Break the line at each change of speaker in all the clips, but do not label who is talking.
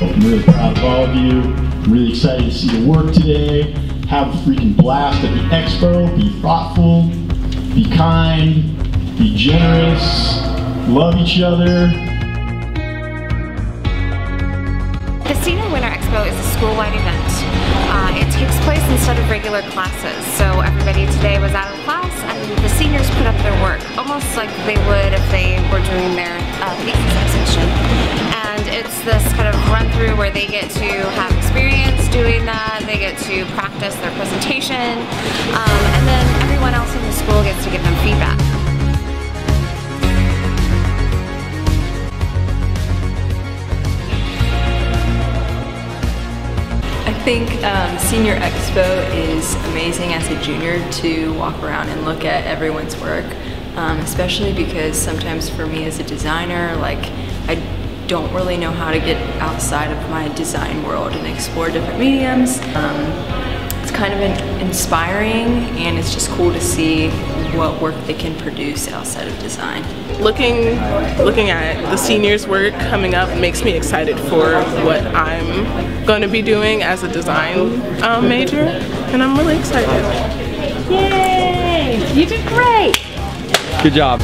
I'm really proud of all of you. I'm really excited to see the work today. Have a freaking blast at the expo. Be thoughtful, be kind, be generous, love each other.
The Senior Winter Expo is a school-wide event. Uh, it takes place instead of regular classes, so everybody today was out of class and the seniors put up their work, almost like they would if they were doing their uh, thesis it's this kind of run-through where they get to have experience doing that, they get to practice their presentation, um, and then everyone else in the school gets to give them feedback.
I think um, Senior Expo is amazing as a junior to walk around and look at everyone's work, um, especially because sometimes for me as a designer, like I don't really know how to get outside of my design world and explore different mediums. Um, it's kind of inspiring and it's just cool to see what work they can produce outside of design.
Looking, looking at the seniors' work coming up makes me excited for what I'm going to be doing as a design um, major, and I'm really excited.
Yay! You did great!
Good job.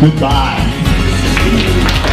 Goodbye.